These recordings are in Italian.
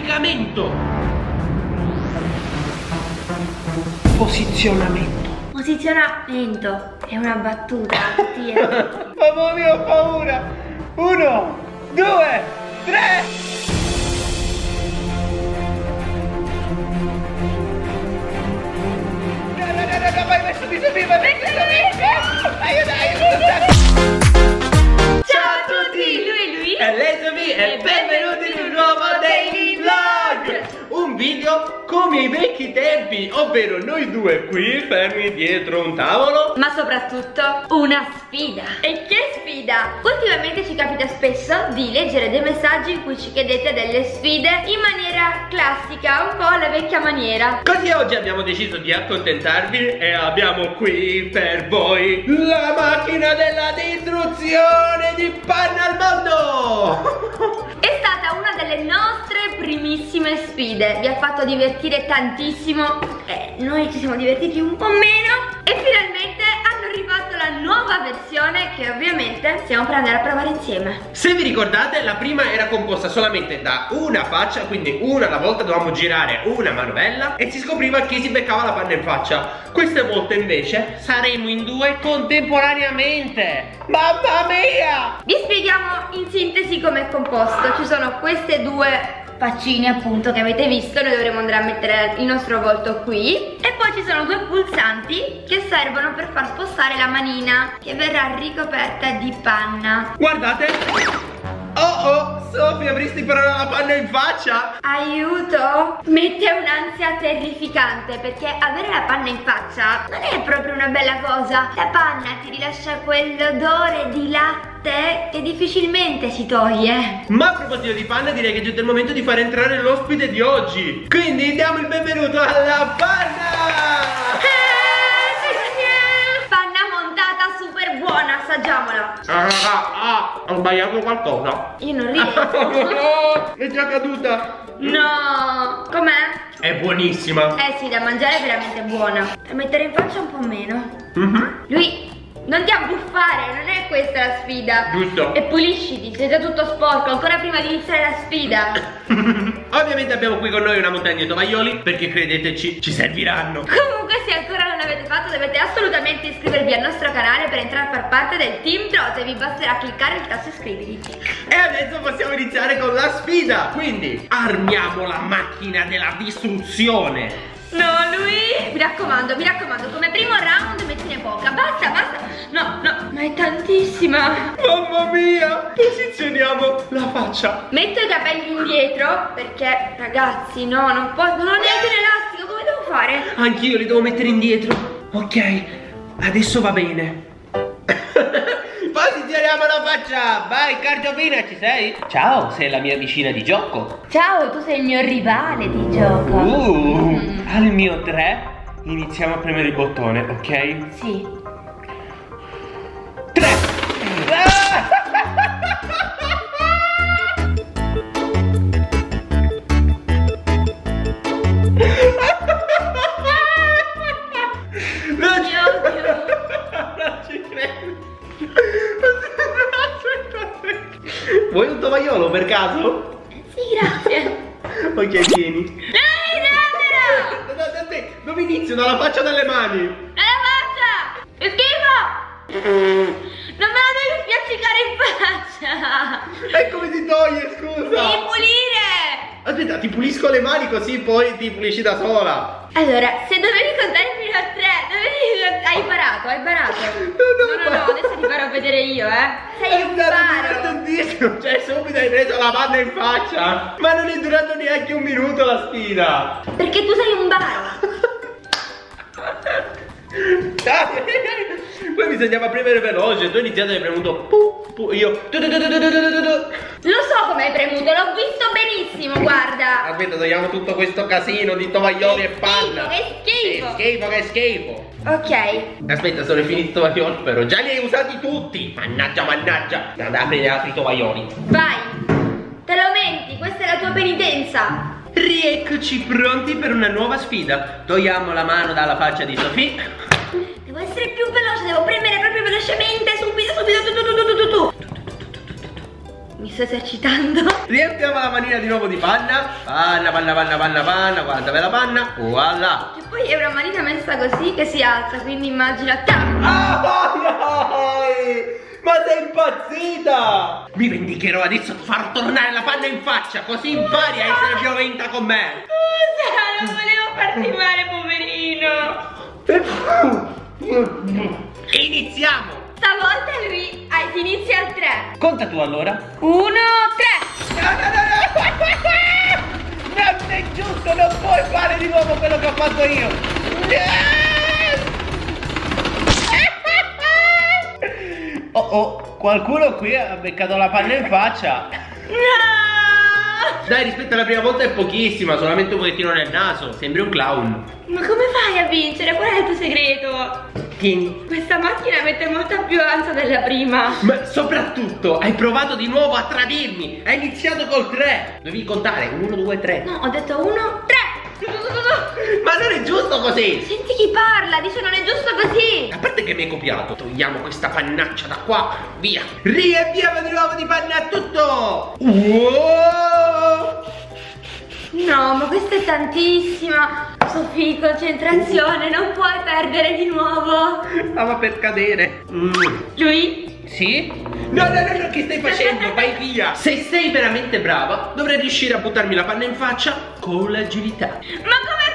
caricamento. Posizionamento. Posizionamento. È una battuta, Tia. Mamma mia, ho paura. Uno, due, tre. No, vai verso di Sofia, vai come i vecchi tempi Ovvero noi due qui fermi dietro un tavolo Ma soprattutto una sfida. E che sfida? Ultimamente ci capita spesso di leggere dei messaggi in cui ci chiedete delle sfide in maniera classica, un po' alla vecchia maniera. Così oggi abbiamo deciso di accontentarvi E abbiamo qui per voi La macchina della distruzione di panna al primissime sfide, vi ha fatto divertire tantissimo, eh, noi ci siamo divertiti un po' meno e finalmente hanno rifatto la nuova versione che ovviamente stiamo per andare a provare insieme. Se vi ricordate la prima era composta solamente da una faccia Quindi una alla volta dovevamo girare una manovella E si scopriva chi si beccava la panna in faccia. Queste volte invece saremo in due contemporaneamente. Mamma mia! Vi spieghiamo in sintesi come è composto, ci sono queste due faccine appunto che avete visto, noi dovremo andare a mettere il nostro volto qui e poi ci sono due pulsanti che servono per far spostare la manina che verrà ricoperta di panna. Guardate Oh oh, Sofia avresti però la panna in faccia Aiuto! Mette un'ansia terrificante perché avere la panna in faccia non è proprio una bella cosa. La panna ti rilascia quell'odore di latte che difficilmente si toglie. Ma a proposito di panna direi che è giunto il momento di far entrare l'ospite di oggi Quindi diamo il benvenuto alla panna Ah, ah, ah, ho sbagliato qualcosa Io non rido. È già caduta No! Com'è? È buonissima Eh sì, da mangiare è veramente buona. Da mettere in faccia un po' meno. Mhm. Lui, non ti abbuffare, non è questa la sfida. Giusto. E pulisciti, sei già tutto sporco, ancora prima di iniziare la sfida. Ovviamente abbiamo qui con noi una montagna di tovaglioli Perché credeteci, ci serviranno Comunque se ancora non l'avete fatto dovete assolutamente iscrivervi al nostro canale per entrare a far parte del Team Trot e vi basterà cliccare il tasto iscriviti. E adesso possiamo iniziare con la sfida Quindi armiamo la macchina della distruzione No, lui! Mi raccomando, mi raccomando, ma è tantissima. Mamma mia Posizioniamo la faccia Metto i capelli indietro perché, ragazzi, no, non posso, non ho neanche un elastico, come devo fare? Anch'io li devo mettere indietro Ok Adesso va bene Posizioniamo la faccia Vai Cargiopina ci sei? Ciao sei la mia vicina di gioco Ciao, tu sei il mio rivale di gioco. Uh, Al mio 3 Iniziamo a premere il bottone ok? Sì. Vuoi un tovagliolo per caso? Sì, grazie. Ok, tieni dammelo! Da, te. Dove inizio? Dalla faccia delle mani Nella faccia! Che schifo! Non me la devi spiaccicare in faccia! E come si toglie, scusa? Devi pulire! Aspetta, ti pulisco le mani così poi ti pulisci da sola Allora, se dovevi contare fino a tre, dovevi... hai imparato, hai imparato. No, no, no, no, adesso ti farò vedere io, eh. Sei È un paro. divertentissimo Cioè, subito hai preso la panna in faccia Ma non è durato neanche un minuto la sfida Perché tu sei un baro. Poi bisognava premere veloce Tu hai iniziato e hai premuto pu, pu, Io. Lo so come hai premuto, l'ho visto benissimo, guarda. Aspetta, togliamo tutto questo casino di tovaglioli e panna Che schifo. Che schifo, che schifo Ok, Aspetta, sono finiti i tovaglioli però Già li hai usati tutti Mannaggia, mannaggia Andate a prendere altri tovaglioli vai. Te lo menti, questa è la tua penitenza. Rieccoci pronti per una nuova sfida Togliamo la mano dalla faccia di Sofì Devo essere più veloce, devo premere proprio velocemente, subito, subito, tu, tu, tu, tu, tu. Mi sto esercitando. Riempiamo la manina di nuovo di panna. Panna, panna, panna, panna, panna. Guarda, bella panna. Voilà. E poi è una manina messa così che si alza, quindi immagina. Tam! Ah! Ma sei impazzita! Mi vendicherò adesso, ti farò tornare la panna in faccia, così impari a essere violenta con me! Scusa, non volevo farti male, poverino! Iniziamo! Stavolta lui ah, si inizia al 3. Conta tu allora. Uno, tre. No, no, no, no! Non è giusto, non puoi fare di nuovo quello che ho fatto io! Oh oh, qualcuno qui ha beccato la panna in faccia! No! Dai, rispetto alla prima volta è pochissima, solamente un pochettino nel naso. Sembri un clown. Ma come fai a vincere? Qual è il tuo segreto? Tieni. Questa macchina mette molta più ansia della prima. Ma soprattutto hai provato di nuovo a tradirmi. Hai iniziato col 3. Devi contare 1, 2, 3. No, ho detto uno, tre. Ma non è giusto così. Senti chi parla, dice non è giusto così. A parte che mi hai copiato, togliamo questa pannaccia da qua, via. Riempiamo di nuovo di panna tutto. Wow. No, ma questa è tantissima. Sofì, concentrazione, non puoi perdere di nuovo. Stava per cadere. Mm. Lui? Sì? No, no, no, no, che stai facendo? Vai via! Se sei veramente brava, dovrai riuscire a buttarmi la panna in faccia con l'agilità. Ma come?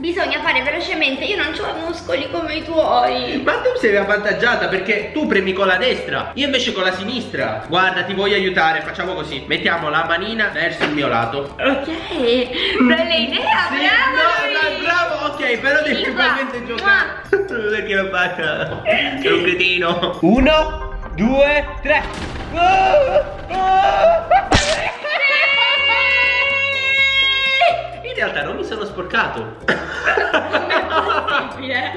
Bisogna fare velocemente, io non ho muscoli come i tuoi. Ma tu sei avvantaggiata perché tu premi con la destra, io invece con la sinistra. Guarda, ti voglio aiutare, facciamo così. Mettiamo la manina verso il mio lato. Ok, bella idea, Sì, bravo! no, bravo, ok, però devi Sì, ugualmente va. giocare. Perché l'ho fatta? Sono un cretino. Uno, due, tre. Oh, oh. Realtà non mi sono sporcato. Possibile.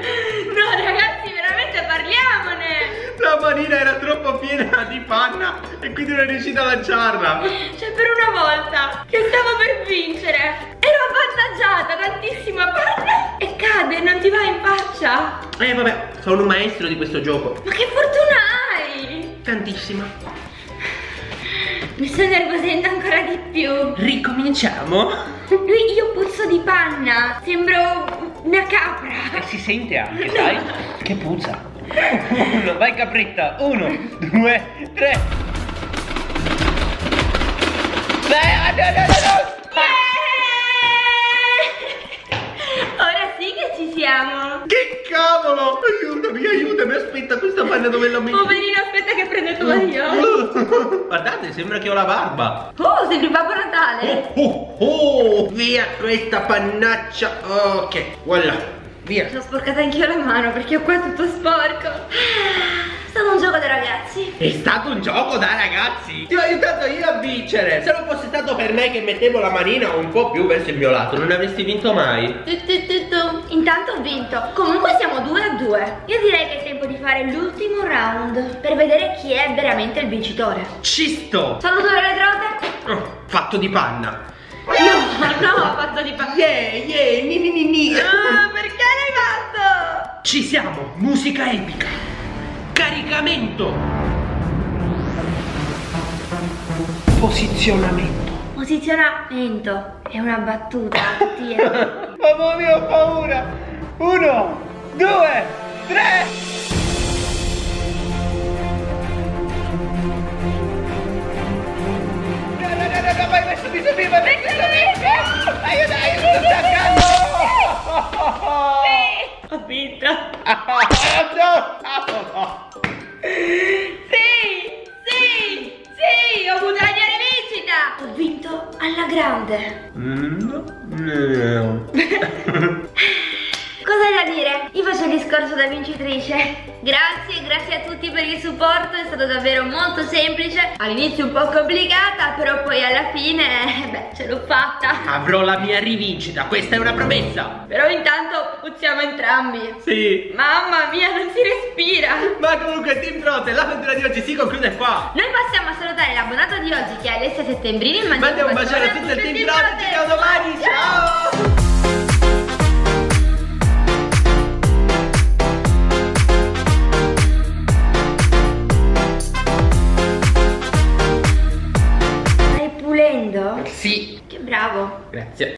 No, ragazzi, veramente parliamone. La manina era troppo piena di panna e quindi non riuscito a lanciarla. Cioè, per una volta che stavo per vincere, ero avvantaggiata, tantissima panna e cade, non ti va in faccia. Eh vabbè, sono un maestro di questo gioco. Ma che fortuna hai! Tantissima. Mi sto nervosendo ancora di più. Ricominciamo. Lui, io puzzo di panna, sembro una capra. E si sente anche, sai? Che puzza. Uno, vai capretta. Uno, due, tre. Vai, no, no, no, no. Siamo. Che cavolo! Aiutami, aiutami, aspetta, questa panna dove la metto? Poverino, aspetta che prendo tutto io. Guardate, sembra che ho la barba. Oh, sembri Babbo Natale. Oh, oh, oh, via questa pannaccia. Ok, voilà. Via. Ci ho sporcato anch'io la mano perché ho qua tutto sporco. Ah, È stato un gioco dei ragazzi. È stato un gioco da ragazzi Ti ho aiutato io a vincere Se non fosse stato per me che mettevo la manina un po' più verso il mio lato Non avresti vinto mai tu, tu, tu. Intanto ho vinto. Comunque siamo 2 a 2. Io direi che è tempo di fare l'ultimo round per vedere chi è veramente il vincitore. Ci sto Saluto le trote. Oh, Fatto di panna No, no, fatto di pa- Yeah, yeah, ni ni ni ni Ah, perché l'hai fatto? Ci siamo, musica epica Caricamento Posizionamento Posizionamento. È una battuta. Tia. Mamma mia, ho paura Uno, due, tre No, no, no, no, no, vai Sofia, vai verso di Sofia Aiuto, aiuto, sto attaccando Ho vinto. No! Sì, sì, sì, ho avuto la mia rivincita. Ho vinto alla grande. Cosa hai da dire? Io faccio il discorso da vincitrice. Grazie, grazie a tutti per il supporto, è stato davvero molto semplice. All'inizio un po' complicata, però poi alla fine, beh, ce l'ho fatta. Avrò la mia rivincita, questa è una promessa Però intanto puzziamo entrambi. Sì Mamma mia, non si respira. Ma comunque Team Frote, l'avventura di oggi si conclude qua Noi passiamo a salutare l'abbonato di oggi che è Alessia Settembrini. Manda un bacione a tutto il Team Frote, ci vediamo domani, ciao! ក្រះចិត្ត